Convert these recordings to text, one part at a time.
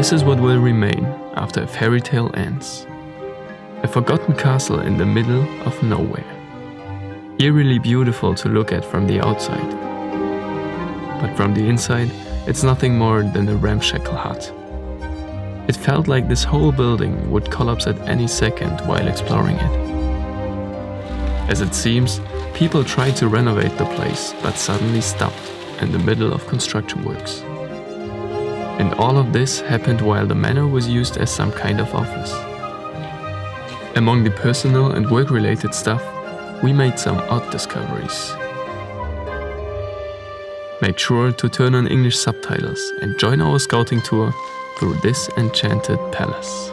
this is what will remain after a fairy tale ends. A forgotten castle in the middle of nowhere. Eerily beautiful to look at from the outside. But from the inside, it's nothing more than a ramshackle hut. It felt like this whole building would collapse at any second while exploring it. As it seems, people tried to renovate the place but suddenly stopped in the middle of construction works. And all of this happened while the manor was used as some kind of office. Among the personal and work related stuff, we made some odd discoveries. Make sure to turn on English subtitles and join our scouting tour through this enchanted palace.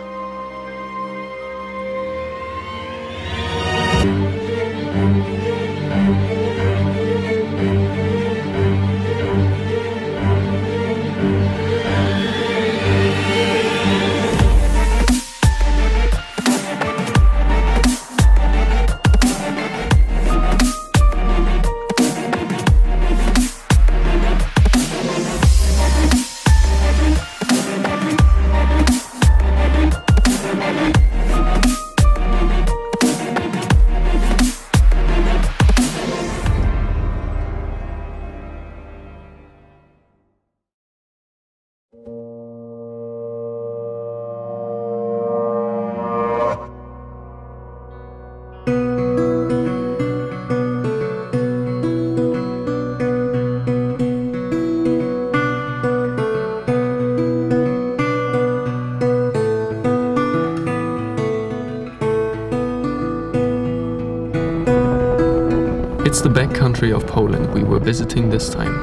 It's the backcountry of Poland we were visiting this time.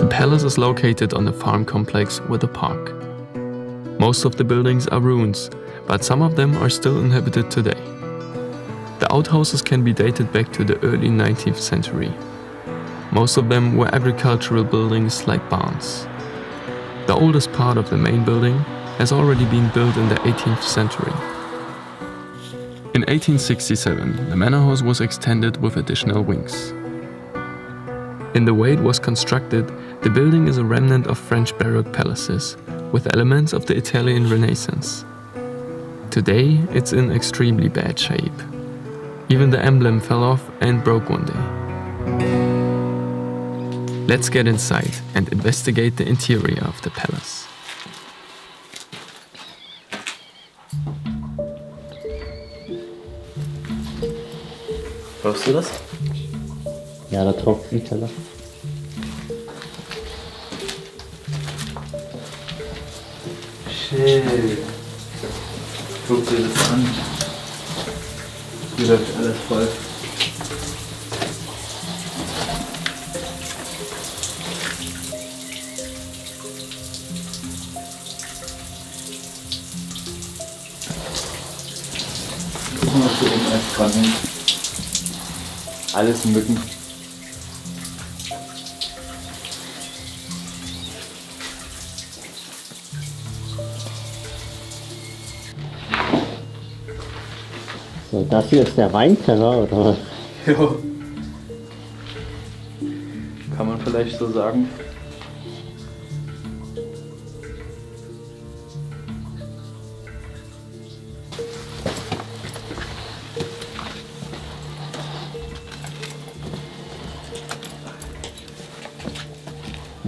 The palace is located on a farm complex with a park. Most of the buildings are ruins, but some of them are still inhabited today. The outhouses can be dated back to the early 19th century. Most of them were agricultural buildings like barns. The oldest part of the main building has already been built in the 18th century. In 1867, the manor house was extended with additional wings. In the way it was constructed, the building is a remnant of French Baroque palaces, with elements of the Italian Renaissance. Today, it's in extremely bad shape. Even the emblem fell off and broke one day. Let's get inside and investigate the interior of the palace. Hörst du das? Ja, da tropft ein Teller. Shit. Guck dir das an. Hier läuft alles voll. Guck mal, was hier oben alles dran hängt. Alles Mücken. So, das hier ist der Weinkeller, oder was? Ja. Kann man vielleicht so sagen.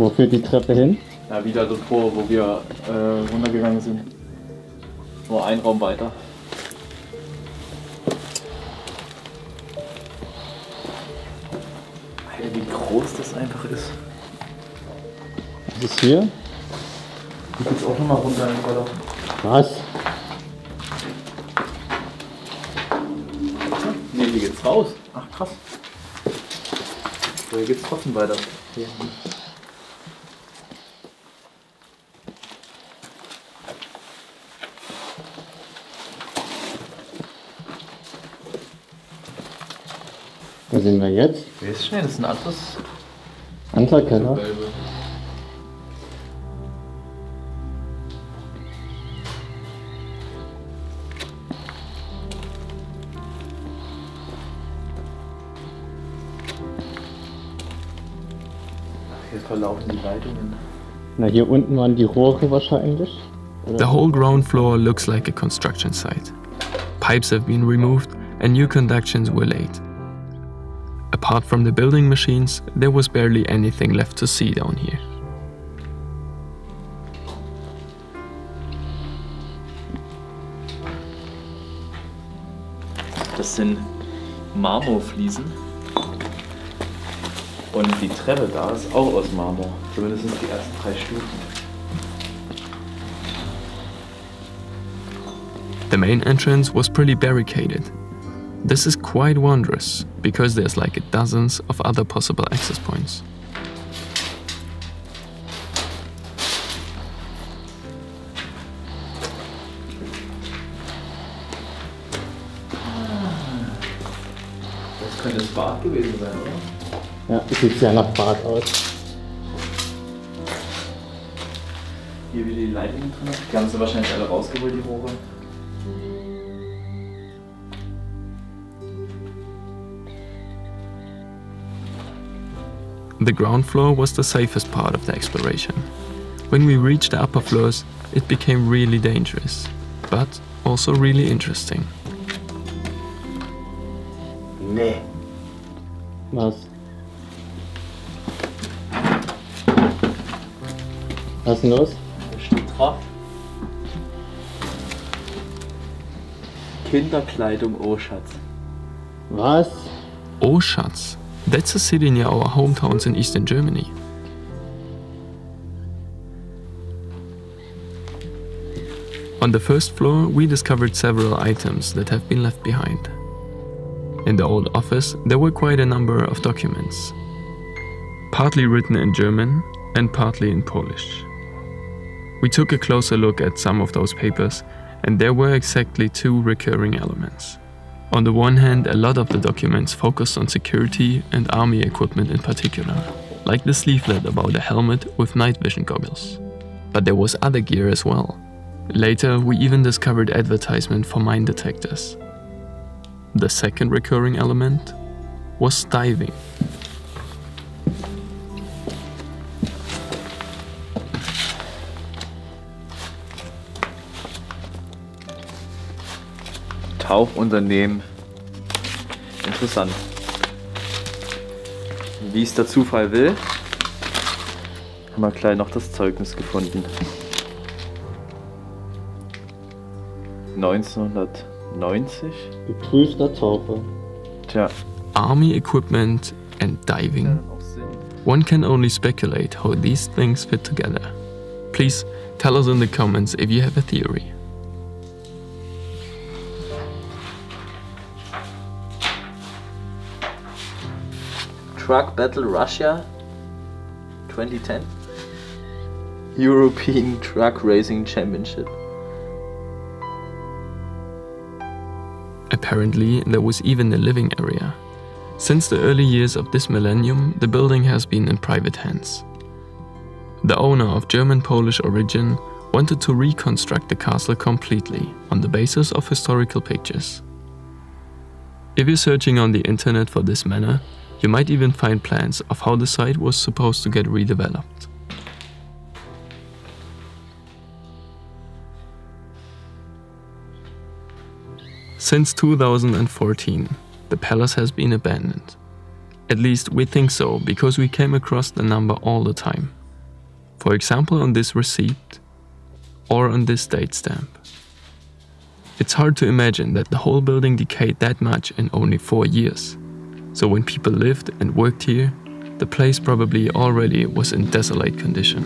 Wo führt die Treppe hin? Ja, wieder dort vor, wo wir äh, runtergegangen sind. Nur ein Raum weiter. Alter, wie groß das einfach ist. Was ist hier? Hier geht's auch nochmal runter im Keller. Was? Ne, hier geht's raus. Ach krass. So, hier geht's trotzdem weiter. Hier. Wo sind wir jetzt? Wer ist schnell? Das ist ein anderes Anderer Keller. Hier verlaufen die Leitungen. Na, hier unten waren die Rohre wahrscheinlich. The whole ground floor looks like a construction site. Pipes have been removed and new conductions were laid. Apart from the building machines, there was barely anything left to see down here. Das sind Marmorfliesen. Und die Treppe da ist auch aus Marmor. Zumindest die ersten drei Stufen. The main entrance was pretty barricaded. This is quite wondrous, because there's like dozens of other possible access points. Das könnte gewesen sein, oder? Ja, sieht sehr nach aus. Hier wieder die Leitungen drin. Die haben sie wahrscheinlich alle rausgeholt, die Rohre. The ground floor was the safest part of the exploration. When we reached the upper floors, it became really dangerous, but also really interesting. Nee. Was? Was ist denn los? Da steht drauf. Kinderkleidung, oh Schatz. Was? Oh, Schatz, that's a city near our hometowns in eastern Germany. On the first floor, we discovered several items that have been left behind. In the old office, there were quite a number of documents, partly written in German and partly in Polish. We took a closer look at some of those papers, and there were exactly two recurring elements. On the one hand, a lot of the documents focused on security and army equipment in particular, like the sleevelet about a helmet with night vision goggles. But there was other gear as well. Later, we even discovered advertisement for mine detectors. The second recurring element was diving. Tauchunternehmen. Interessant. Wie es der Zufall will, haben wir gleich noch das Zeugnis gefunden. 1990? Geprüfter Taucher. Tja, Army equipment and diving. One can only speculate how these things fit together. Please tell us in the comments if you have a theory. Truck Battle Russia 2010 European Truck Racing Championship. Apparently, there was even a living area. Since the early years of this millennium, the building has been in private hands. The owner of German Polish origin wanted to reconstruct the castle completely on the basis of historical pictures. If you're searching on the internet for this manor, you might even find plans of how the site was supposed to get redeveloped. Since 2014, the palace has been abandoned. At least we think so because we came across the number all the time. For example, on this receipt or on this date stamp. It's hard to imagine that the whole building decayed that much in only four years. So when people lived and worked here, the place probably already was in desolate condition.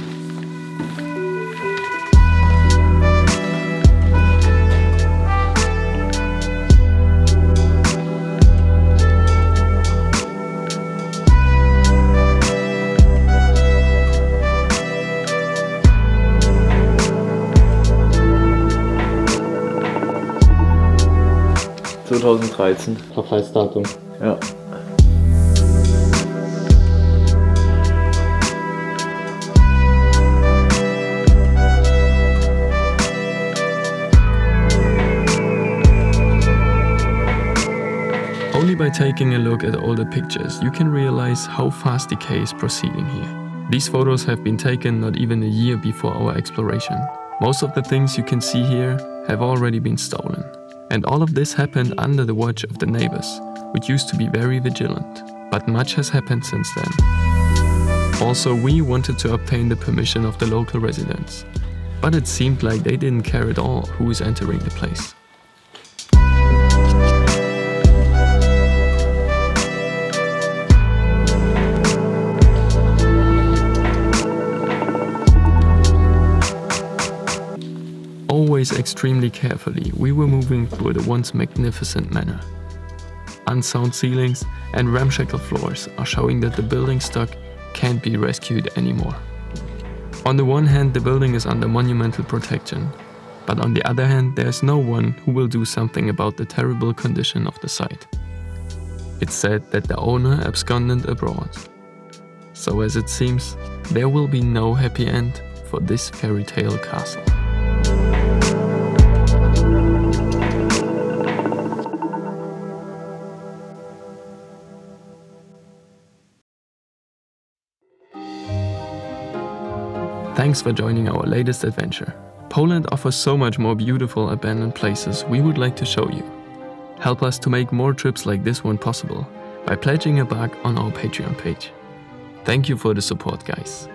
Ja. 2013. Verfallsdatum. Ja. By taking a look at all the pictures, you can realize how fast decay is proceeding here. These photos have been taken not even a year before our exploration. Most of the things you can see here have already been stolen. And all of this happened under the watch of the neighbors, which used to be very vigilant. But much has happened since then. Also, we wanted to obtain the permission of the local residents. But it seemed like they didn't care at all who is entering the place. Extremely carefully, we were moving through the once magnificent manor. Unsound ceilings and ramshackle floors are showing that the building stock can't be rescued anymore. On the one hand, the building is under monumental protection, but on the other hand, there's no one who will do something about the terrible condition of the site. It's said that the owner absconded abroad. So, as it seems, there will be no happy end for this fairy tale castle. Thanks for joining our latest adventure. Poland offers so much more beautiful abandoned places we would like to show you. Help us to make more trips like this one possible by pledging a buck on our Patreon page. Thank you for the support, guys.